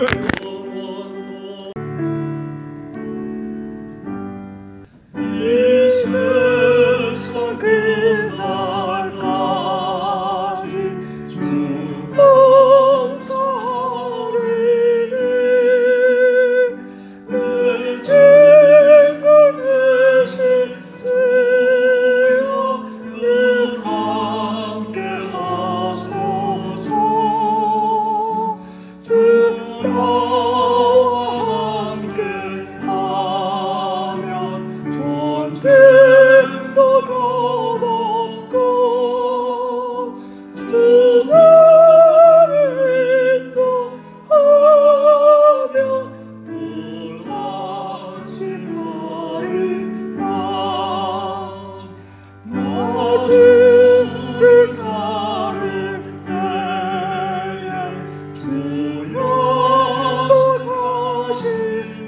Ich es vergehen 是。